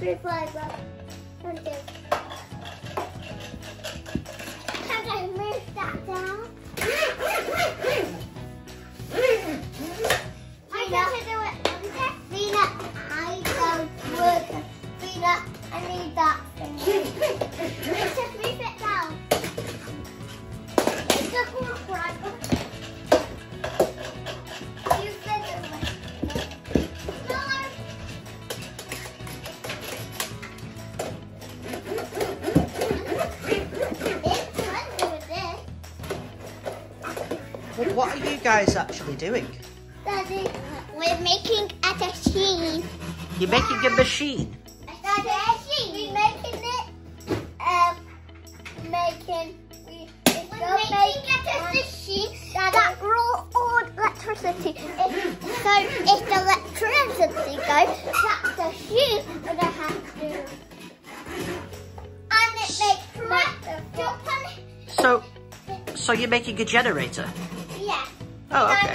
do. Can I move that down? I know how to do it. Fina, I don't work. Fina, I need that Well, what are you guys actually doing? Daddy, we're making a machine. You're making a machine. Daddy, we're making it. Um, making. we, we're making a machine that draw all electricity. If, so if the electricity goes, that's So, so you're making a generator? Yeah. Oh, okay.